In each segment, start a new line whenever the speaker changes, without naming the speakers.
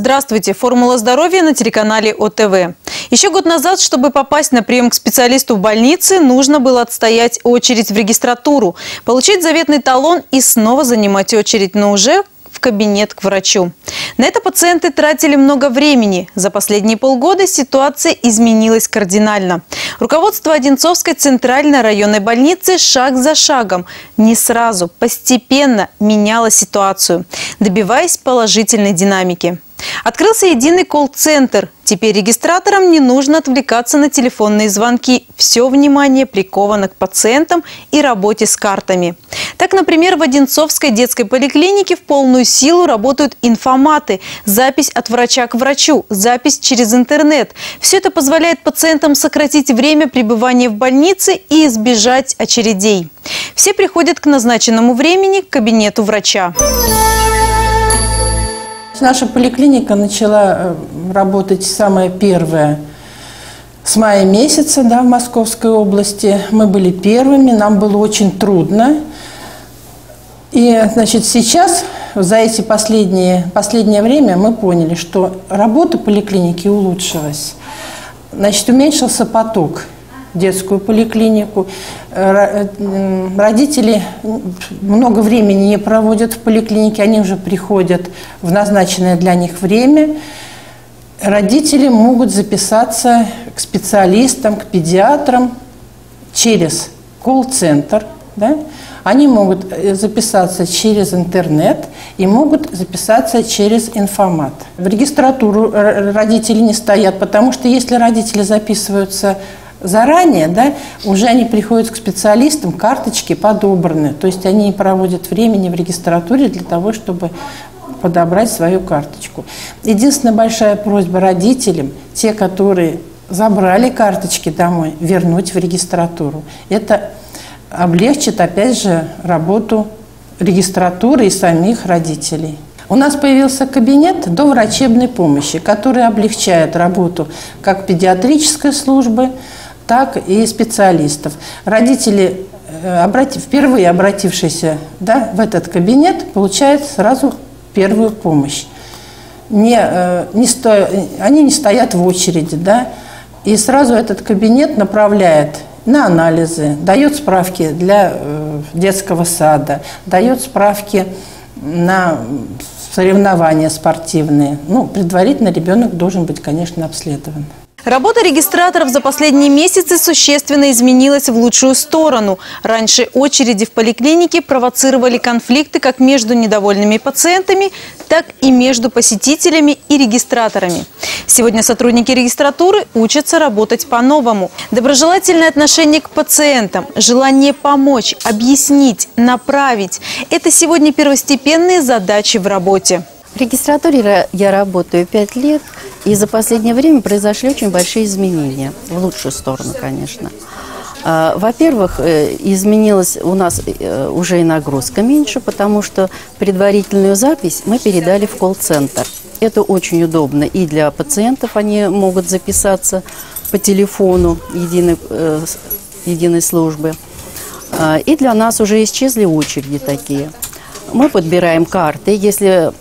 Здравствуйте! Формула здоровья на телеканале ОТВ. Еще год назад, чтобы попасть на прием к специалисту в больнице, нужно было отстоять очередь в регистратуру, получить заветный талон и снова занимать очередь, но уже в кабинет к врачу. На это пациенты тратили много времени. За последние полгода ситуация изменилась кардинально. Руководство Одинцовской центральной районной больницы шаг за шагом, не сразу, постепенно меняло ситуацию, добиваясь положительной динамики. Открылся единый колл-центр. Теперь регистраторам не нужно отвлекаться на телефонные звонки. Все внимание приковано к пациентам и работе с картами. Так, например, в Одинцовской детской поликлинике в полную силу работают информаты. Запись от врача к врачу, запись через интернет. Все это позволяет пациентам сократить время пребывания в больнице и избежать очередей. Все приходят к назначенному времени к кабинету врача.
Наша поликлиника начала э, работать самая первая с мая месяца да, в Московской области. Мы были первыми, нам было очень трудно. И, значит, сейчас, за эти последние, последнее время, мы поняли, что работа поликлиники улучшилась. Значит, уменьшился поток детскую поликлинику. Э, родители много времени не проводят в поликлинике, они уже приходят в назначенное для них время. Родители могут записаться к специалистам, к педиатрам через колл-центр. Да? Они могут э, записаться через интернет и могут записаться через информат. В регистратуру родители не стоят, потому что если родители записываются заранее, да, уже они приходят к специалистам, карточки подобраны, то есть они проводят времени в регистратуре для того, чтобы подобрать свою карточку. Единственная большая просьба родителям, те, которые забрали карточки домой, вернуть в регистратуру. Это облегчит, опять же, работу регистратуры и самих родителей. У нас появился кабинет до врачебной помощи, который облегчает работу как педиатрической службы, так и специалистов. Родители, э, обратив, впервые обратившиеся да, в этот кабинет, получают сразу первую помощь. Не, э, не сто, они не стоят в очереди, да, и сразу этот кабинет направляет на анализы, дает справки для э, детского сада, дает справки на соревнования спортивные. Ну, предварительно ребенок должен быть, конечно, обследован.
Работа регистраторов за последние месяцы существенно изменилась в лучшую сторону. Раньше очереди в поликлинике провоцировали конфликты как между недовольными пациентами, так и между посетителями и регистраторами. Сегодня сотрудники регистратуры учатся работать по-новому. Доброжелательное отношение к пациентам, желание помочь, объяснить, направить – это сегодня первостепенные задачи в работе.
В регистратуре я работаю пять лет, и за последнее время произошли очень большие изменения, в лучшую сторону, конечно. А, во-первых, э, изменилась у нас э, уже и нагрузка меньше, потому что предварительную запись мы передали в колл-центр. Это очень удобно и для пациентов, они могут записаться по телефону единой, э, единой службы. А, и для нас уже исчезли очереди такие. Мы подбираем карты. Если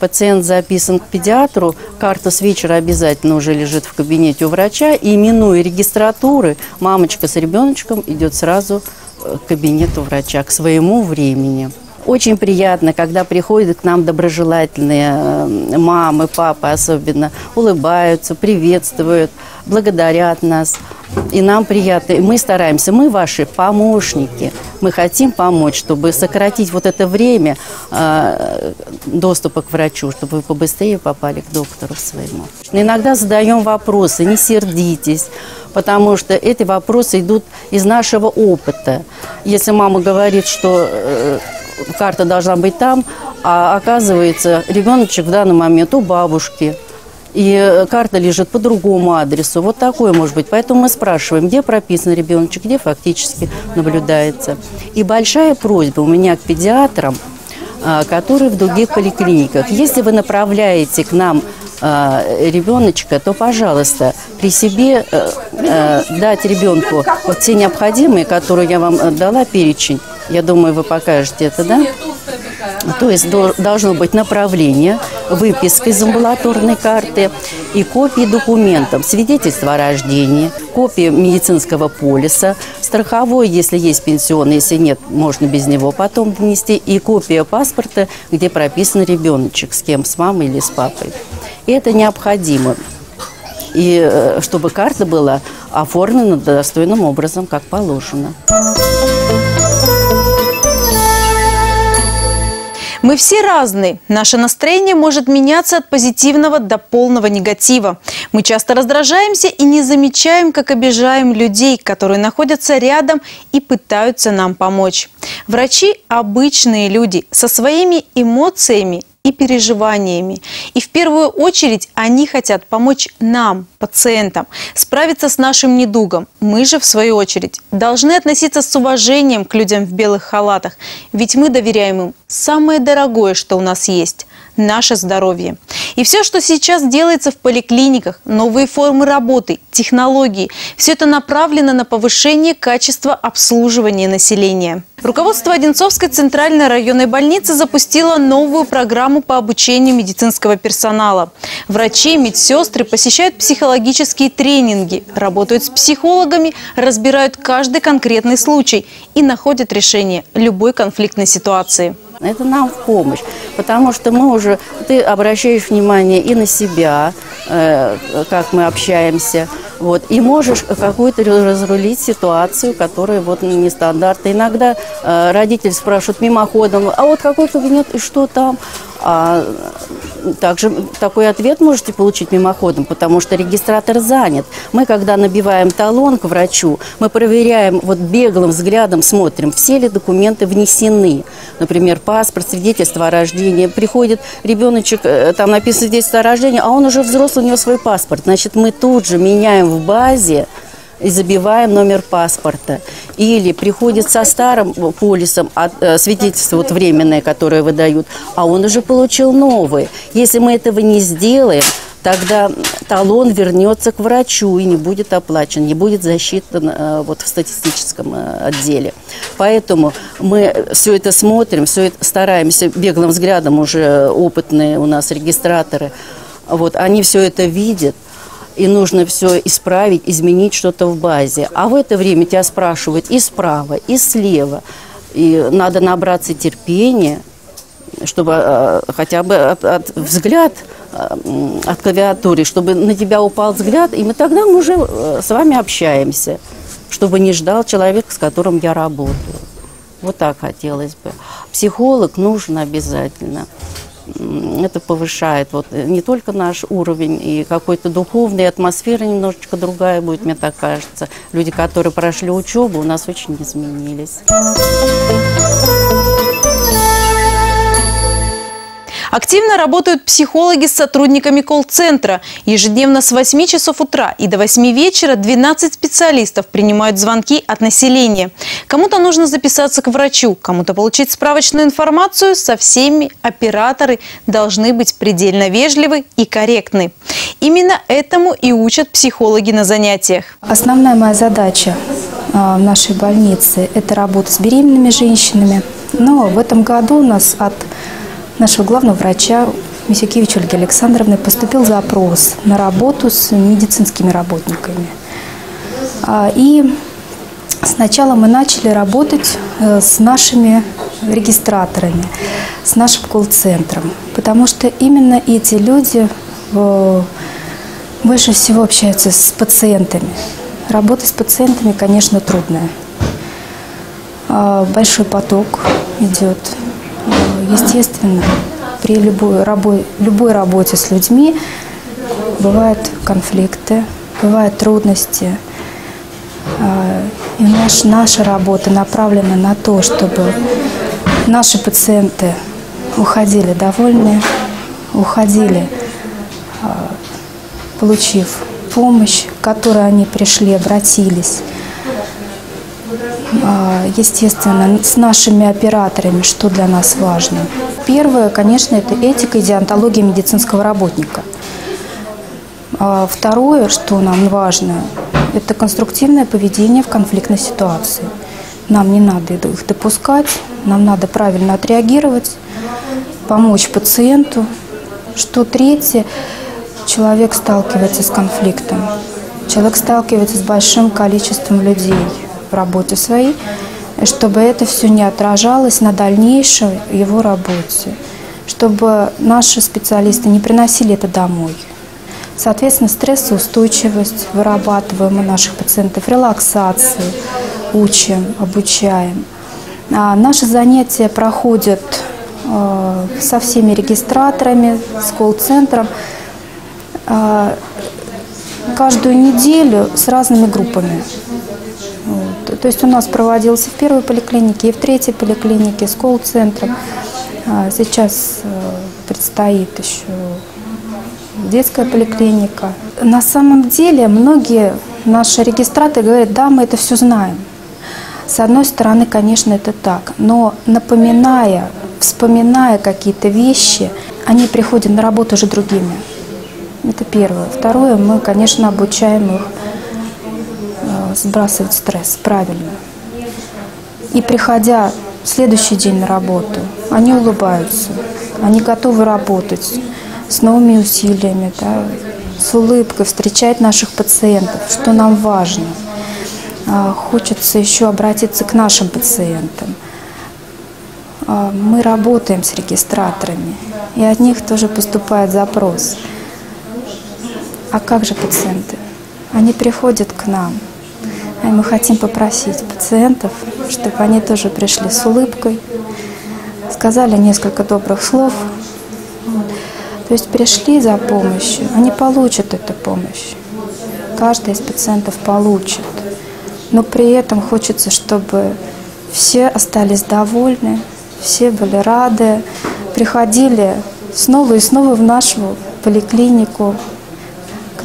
пациент записан к педиатру, карта с вечера обязательно уже лежит в кабинете у врача. И минуя регистратуры, мамочка с ребеночком идет сразу э, к кабинету врача, к своему времени. Очень приятно, когда приходят к нам доброжелательные э, мамы, папы особенно, улыбаются, приветствуют, благодарят нас – и нам приятно. И мы стараемся, мы ваши помощники. Мы хотим помочь, чтобы сократить вот это время э, доступа к врачу, чтобы вы побыстрее попали к доктору своему. Иногда задаем вопросы, не сердитесь, потому что эти вопросы идут из нашего опыта. Если мама говорит, что э, карта должна быть там, а оказывается, ребеночек в данный момент у бабушки – и э, карта лежит по другому адресу. Вот такое может быть. Поэтому мы спрашиваем, где прописан ребеночек, где фактически наблюдается. И большая просьба у меня к педиатрам, а, которые в других поликлиниках. Если вы направляете к нам а, ребеночка, то, пожалуйста, при себе э, э, дать ребенку вот те необходимые, которые я вам дала перечень. Я думаю, вы покажете это, да? То есть должно быть направление, выписка из амбулаторной карты и копии документов, свидетельство о рождении, копия медицинского полиса, страховой, если есть пенсионный, если нет, можно без него потом внести, и копия паспорта, где прописан ребеночек, с кем, с мамой или с папой. И это необходимо. И э, чтобы карта была оформлена достойным образом, как положено.
Мы все разные. Наше настроение может меняться от позитивного до полного негатива. Мы часто раздражаемся и не замечаем, как обижаем людей, которые находятся рядом и пытаются нам помочь. Врачи – обычные люди со своими эмоциями и переживаниями. И в первую очередь они хотят помочь нам, пациентам, справиться с нашим недугом. Мы же, в свою очередь, должны относиться с уважением к людям в белых халатах, ведь мы доверяем им самое дорогое, что у нас есть – наше здоровье. И все, что сейчас делается в поликлиниках, новые формы работы, технологии, все это направлено на повышение качества обслуживания населения. Руководство Одинцовской центральной районной больницы запустило новую программу по обучению медицинского персонала. Врачи, медсестры посещают психологические тренинги, работают с психологами, разбирают каждый конкретный случай и находят решение любой конфликтной ситуации.
Это нам в помощь, потому что мы уже, ты обращаешь внимание и на себя, э, как мы общаемся, вот, и можешь какую-то разрулить ситуацию, которая вот нестандартная. Иногда э, родители спрашивают мимоходом, а вот какой кабинет и что там? А также такой ответ можете получить мимоходом, потому что регистратор занят. Мы, когда набиваем талон к врачу, мы проверяем, вот беглым взглядом смотрим, все ли документы внесены. Например, паспорт, свидетельство о рождении. Приходит ребеночек, э, там написано свидетельство о рождении, а он уже взрослый, у него свой паспорт. Значит, мы тут же меняем в базе и забиваем номер паспорта. Или приходит со старым полисом, от, э, свидетельство вот временное, которое выдают, а он уже получил новый. Если мы этого не сделаем, тогда талон вернется к врачу и не будет оплачен, не будет засчитан э, вот, в статистическом э, отделе. Поэтому мы все это смотрим, все это стараемся беглым взглядом, уже опытные у нас регистраторы, вот, они все это видят, и нужно все исправить, изменить что-то в базе. А в это время тебя спрашивают и справа, и слева. И надо набраться терпения, чтобы э, хотя бы от, от взгляд э, от клавиатуры, чтобы на тебя упал взгляд, и мы тогда мы уже э, с вами общаемся, чтобы не ждал человек, с которым я работаю. Вот так хотелось бы. Психолог нужен обязательно это повышает вот э, не только наш уровень и какой-то духовной атмосфера немножечко другая будет, мне так кажется. Люди, которые прошли учебу, у нас очень изменились.
Активно работают психологи с сотрудниками колл-центра. Ежедневно с 8 часов утра и до 8 вечера 12 специалистов принимают звонки от населения. Кому-то нужно записаться к врачу, кому-то получить справочную информацию. Со всеми операторы должны быть предельно вежливы и корректны. Именно этому и учат психологи на занятиях.
Основная моя задача а, в нашей больнице – это работа с беременными женщинами. Но в этом году у нас от нашего главного врача Мисюкевича Ольги Александровны поступил запрос на работу с медицинскими работниками. А, и сначала мы начали работать э, с нашими регистраторами, с нашим колл-центром, потому что именно эти люди э, больше всего общаются с пациентами. Работа с пациентами, конечно, трудная. А, большой поток идет естественно, при любой, рабо любой работе с людьми бывают конфликты, бывают трудности. А, и наш, наша работа направлена на то, чтобы наши пациенты уходили довольны, уходили, а, получив помощь, к которой они пришли, обратились. А, естественно, с нашими операторами, что для нас важно. Первое, конечно, это этика и диантология медицинского работника. А второе, что нам важно, это конструктивное поведение в конфликтной ситуации. Нам не надо их допускать, нам надо правильно отреагировать, помочь пациенту. Что третье, человек сталкивается с конфликтом. Человек сталкивается с большим количеством людей в работе своей, чтобы это все не отражалось на дальнейшей его работе, чтобы наши специалисты не приносили это домой. Соответственно, стрессоустойчивость вырабатываем у наших пациентов, релаксацию учим, обучаем. А наши занятия проходят э, со всеми регистраторами, с колл-центром. Э, каждую неделю с разными группами. Вот. То есть у нас проводился в первой поликлинике и в третьей поликлинике с колл-центром. А сейчас э, предстоит еще детская поликлиника. На самом деле многие наши регистраторы говорят, да, мы это все знаем. С одной стороны, конечно, это так, но напоминая, вспоминая какие-то вещи, они приходят на работу уже другими. Это первое. Второе, мы, конечно, обучаем их сбрасывать стресс правильно. И приходя в следующий день на работу, они улыбаются, они готовы работать с новыми усилиями, да, с улыбкой встречать наших пациентов, что нам важно. А, хочется еще обратиться к нашим пациентам. А, мы работаем с регистраторами, и от них тоже поступает запрос. А как же пациенты? Они приходят к нам, и мы хотим попросить пациентов, чтобы они тоже пришли с улыбкой, сказали несколько добрых слов, то есть пришли за помощью, они получат эту помощь. Каждый из пациентов получит. Но при этом хочется, чтобы все остались довольны, все были рады, приходили снова и снова в нашу поликлинику,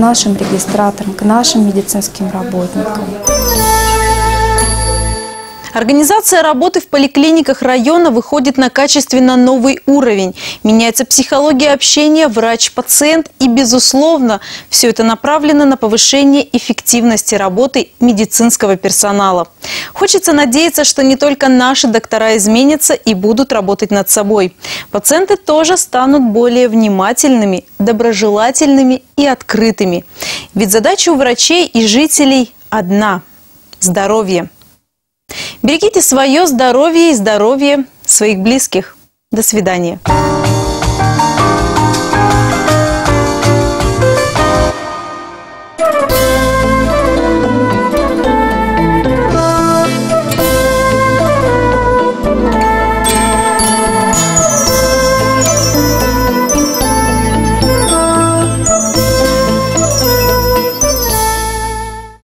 нашим регистраторам, к нашим медицинским работникам.
Организация работы в поликлиниках района выходит на качественно новый уровень. Меняется психология общения врач-пациент и, безусловно, все это направлено на повышение эффективности работы медицинского персонала. Хочется надеяться, что не только наши доктора изменятся и будут работать над собой. Пациенты тоже станут более внимательными, доброжелательными и открытыми. Ведь задача у врачей и жителей одна – здоровье. Берегите свое здоровье и здоровье своих близких. До свидания.